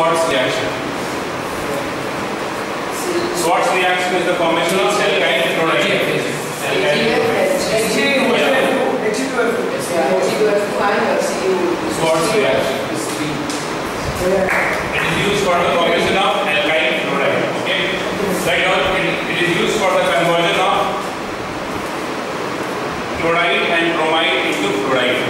Swarts reaction. Swarts reaction is the formation of alkyl chloride. Swarts reaction. It is used for the formation of alkyl chloride. Okay. Right now it, it is used for the conversion of chloride and bromide into fluoride.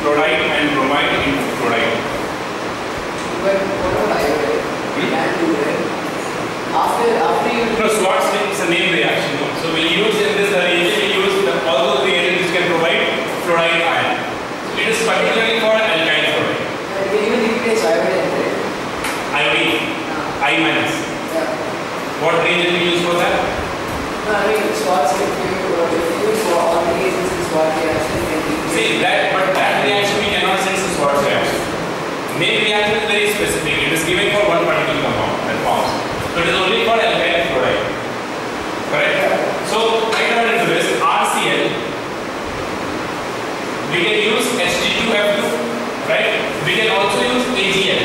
Chloride and bromide into fluoride. After, after you No, Swarts is a name reaction. no? So we use in this reagent, we use the, all those reagents which can provide fluoride ion. It is particularly for alkyl chloride. they even replace iodine, right? Iodine, Uh, I minus. yeah. What reagent for that? No, I mean, Swarts, if you, if you use for all the reagents in Swarts reaction, can be. See that, but that reaction we cannot sense the Swarts reaction. Name reaction is very specific. It is given for one particular compound that forms. So it is only for alkyl chloride. Correct? So right now into this RCl, we can use H2F2, right? We can also use AgL.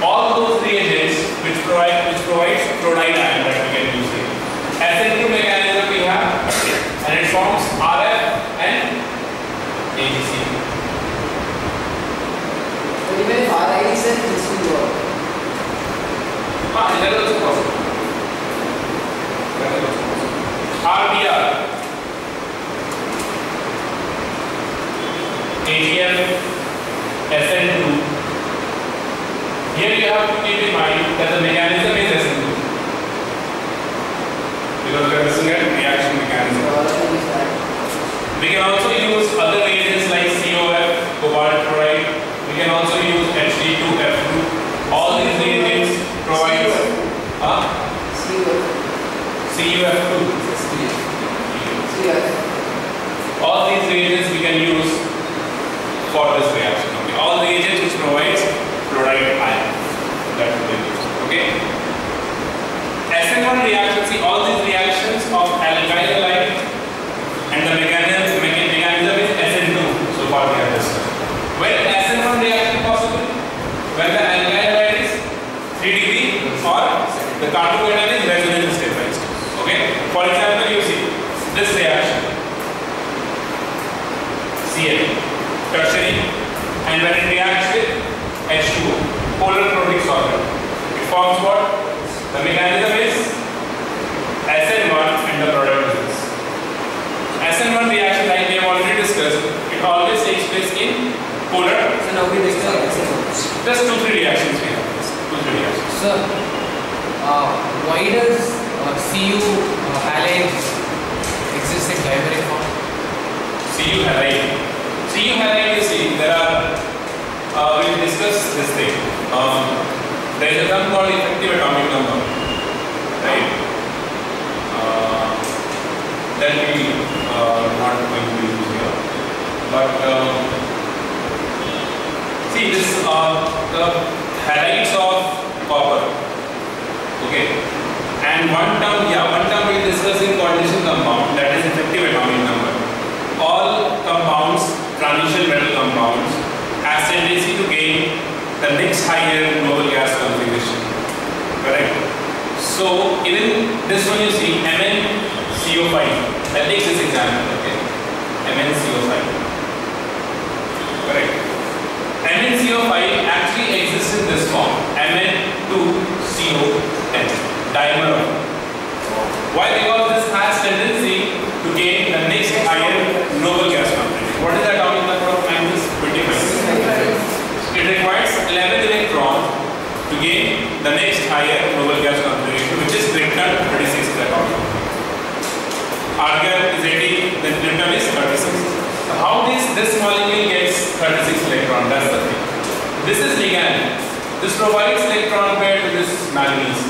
All those reagents which provide which provides chloride ion that we can use here. SN2 mechanism we have, and it forms RF and AgC. But even if RI is then this will work. Ah, that is also possible. That is also possible. RBR. ATM, SN2. Here you have to keep in mind that the mechanism is SN2. Because we are looking at reaction mechanism. So all of these are. We can also use other reagents like COF, cobalt chloride. We can also use HD2F2. All these reagents provide uh, COF. CUF2. COF. All these reagents we can use for this reaction. Okay. All reagents which provides fluoride ion. That we can use. Okay. SN1 reaction. See all these reactions of alkyl halide and the mechanism, mecha- mechanism is SN2. So far we have discussed. When SN1 reaction possible? When the alkyl halide is 3 degree or the carbon atom is resonance stabilized. Okay. For example, you see this reaction. Cl, tertiary, and when it reacts with H2O, polar protic solvent, it forms what? The mechanism is SN1 and the product is this. SN1 reaction, like we have already discussed, it always takes place in polar. So now we discuss Just two, three reactions we have. Two, three reactions. Sir, uh, why does uh, Cu uh, halide exist in dimeric form? Cu halide. Cu halide, you see, there are, uh, we'll discuss this thing. Um, there is a term called effective atomic number, right? Uh, that we uh, not going to use here. But um, see, this uh, the halides of copper. Okay. And one term, yeah, one term we discuss in coordination compound, that is effective atomic number. All compounds, transition metal compounds, has tendency to gain the next higher noble gas configuration. Correct? So even this one you see MnCO5. I'll take this example, okay? MnCO5. Correct? MnCO5 actually exists in this form, Mn2CO10, dimer of. Why? Because this has tendency to gain the next higher noble gas configuration. What is the atomic number of minus 25? It requires 11 electrons to gain the next higher noble gas configuration, which is krypton 36 is the atomic. Argon is 80, then krypton is 36. So how this this molecule gets 36 electron? That's the thing. This is ligand. This provides electron pair to this manganese.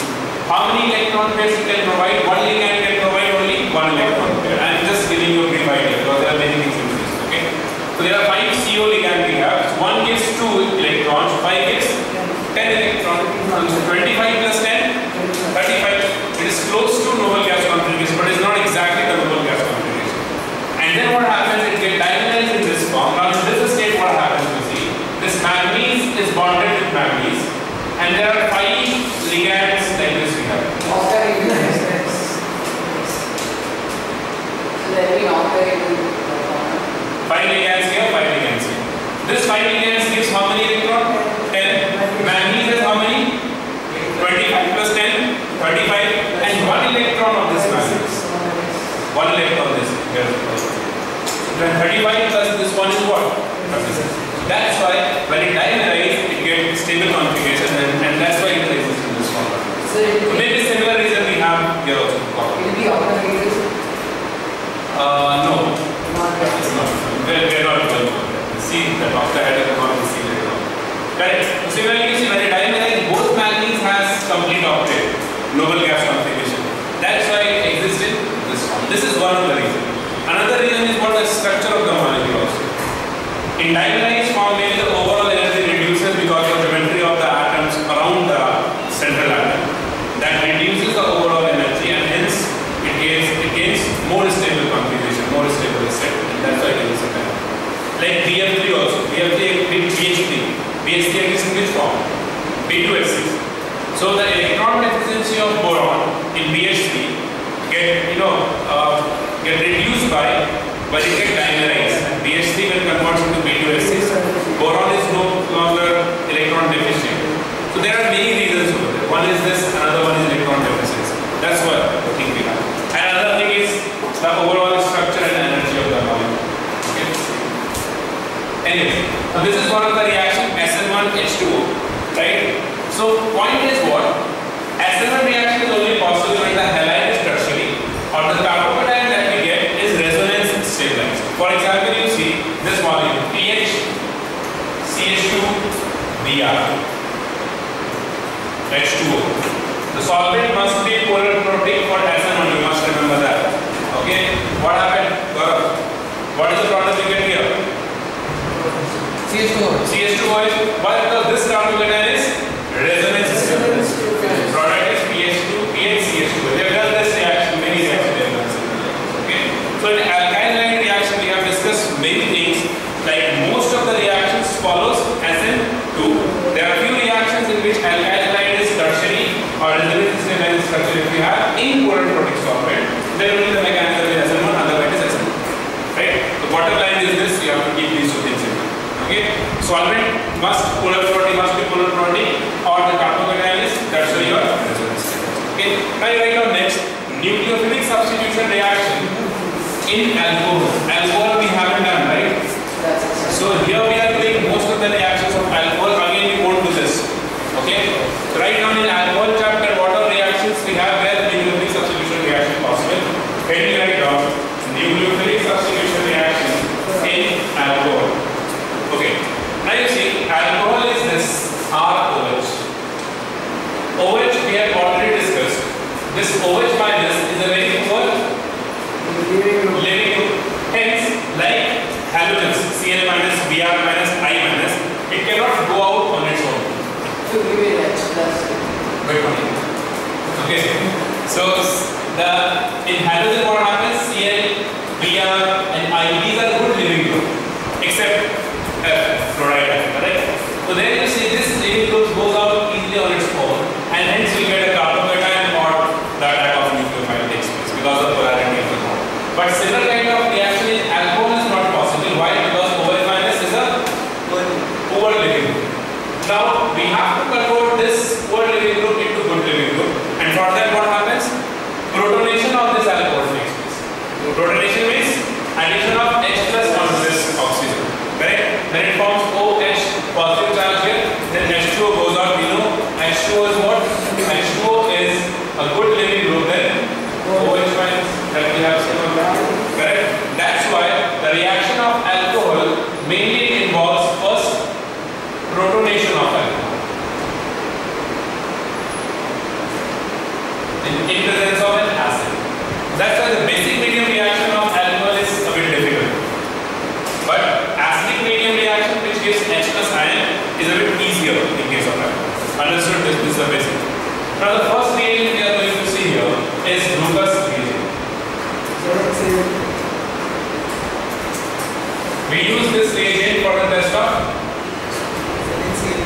How many electron pairs you can provide? One ligand can provide only one electron pair. I'm just giving you a brief idea because there are many things in this. Okay. So there are five CO ligand we have. So one gives two electrons, five gives 10 electrons. So 25 plus 10, 35. It is close to noble gas configuration, but it's not exactly the noble gas configuration. And then what happens? It gets diagonalized in this form. Now in this state, what happens? You see, this manganese This 5 millions gives how many electron? 10. Manganese has how many? 25 plus 10, 35. And 1 electron of this manganese. 1 electron of this. Here. Then 35 plus this one is what? 36. That's why when it dimerizes, it gets stable configuration and, and that's why it exists in this form. So it So will be, maybe similar reason we have here also. it will be negatives, Uh, no, not that. it's not. We're, we're not going there. The C, the doctor had a the C later on. Correct. So similarly, you see when it dimerizes, both manganese has complete octet, noble gas configuration. That's why it exists in this form. This is one of the reasons. Another reason is what the structure of the molecule also. In form, maybe the overall energy reduces because of the geometry of the atoms around the central atom. That reduces the overall energy and hence it gains, it gains more stable configuration, more stable set. And that's why it is a kind Like BF3 also. BF3 with BH3. BH3 exists in which form? B2S6. So the electron deficiency of boron in BH3 get, you know, uh, get reduced by when it gets dimerized. BH3 when converts into B2S6, boron is no longer electron deficient. So there are many reasons over there. One is this, another one is electron deficiency. That's what the thing we have. And another thing is the overall structure and energy of the molecule. Okay. Anyway, now this is one of the reaction SN1H2O, right? So point is what? SN1 reaction is only possible when the halide is tertiary or the carbocation that we get is resonance stabilized. For example, you see this molecule PH CH2 Br H2O. The solvent must be polar protic for SN1, you must remember that. Okay? What happened? Gaurav? What is the product we get here? CH2O. CH2O is why because this carbon is resonance system. Product is PH2, PHCH2. They have done this reaction, many reactions they have done. Okay. So in alkyl must polar property must be polar property or the carbocation is why your resonance. Okay? Now you write down next nucleophilic substitution reaction in alcohol. Alcohol we haven't done, right? So here we are We use this reagent for the test of let's say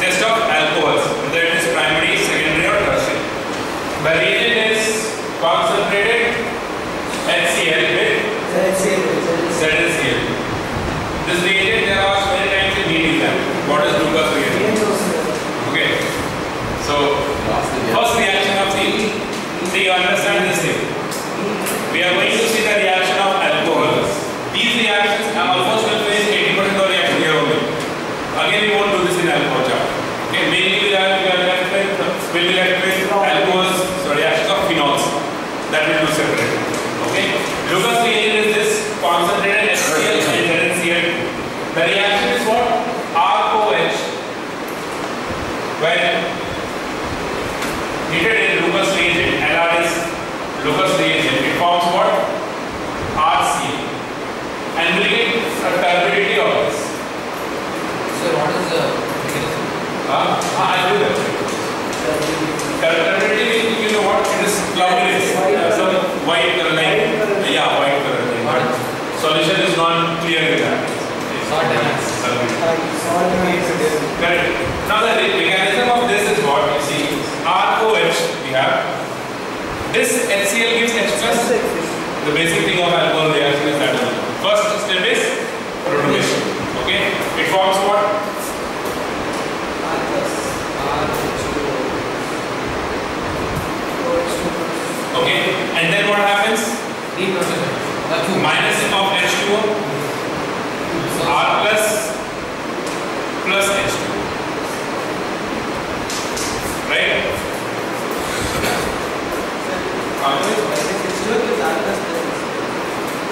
test of alcohols, whether it is primary, secondary or tertiary. The reagent is concentrated HCl with let's say let's say ZnCl. This reagent there are many times What is Lucas reagent? Okay. So first reaction of the so you understand this thing. We are going to see the reaction of alcohol. These reactions are almost will face 80% of reaction here only. Again, we won't do this in alcohol chapter. Okay, mainly we are we are left with will be left with alcohols, so reactions of phenols. That will do separately. Okay. Lucas reagent is this concentrated HCl and ZnCl2. The reaction is what? ROH when heated in Lucas reagent, LR is Lucas reagent, it forms what? RCl. And we get a of this. So what is the mechanism? Uh, I'll do that. Turbidity, you know what? It is cloudiness. Uh, some white color line. Yeah, white color line. But solution is not clear in that. Enhanced. Turbidity. Correct. Now the mechanism of this is what you see. ROH we have. This HCl gives H plus. The basic thing of alcohol reaction is that. First step is protonation. Okay. It forms what? Okay. And then what happens? Reprocessing. That's two. Minus of H2O. R plus plus H2. Right?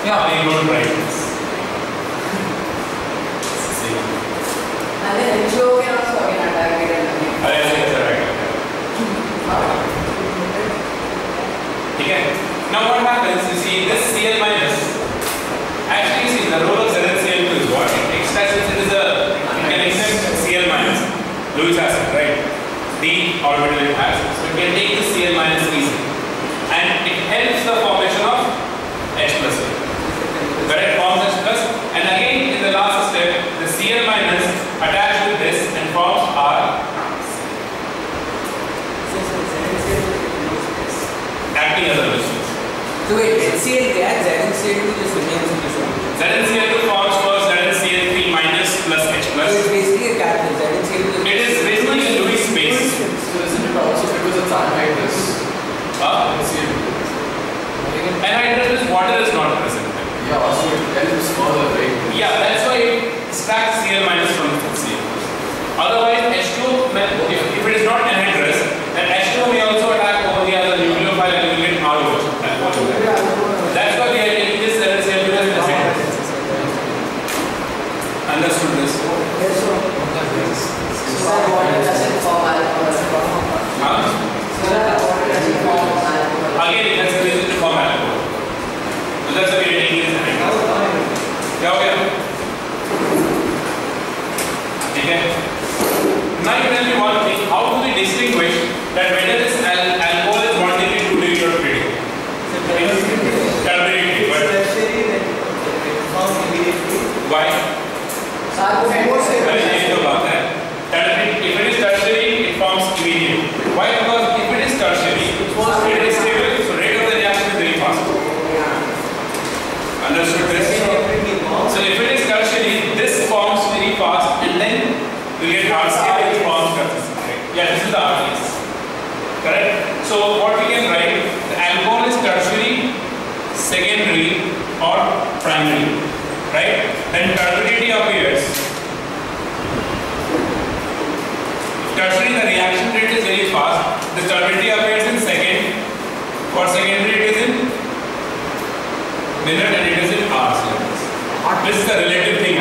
Yeah. You don't write this. See. And then HO can also again attack it and again. I think it's right. Okay. Now what happens? You see this Cl minus. Actually, see the role of ZnCl2 is what? It extracts it is a it can Cl minus. Lewis acid, right? The orbital it has. So it can take the Cl minus easily. And it helps the formation of H plus. Correct? Forms H plus. And again in the last step, the Cl minus attached with this and forms R acting as a resistance. So wait, HCl reacts, ZnCl2 just remains in the zone. ZnCl2 forms for ZnCl3 minus plus H plus. So it's basically a captain, ZnCl2 It is basically a Lewis space. So isn't it also because it's anhydrous? Uh, anhydrous water is not present. Yeah, so it helps further, right? Yeah, that's why 991 secondary or primary. Right? Then turbidity appears. Tertiary the reaction rate is very fast. The turbidity appears in second. For secondary it is in minute and it is in hours. This is the relative thing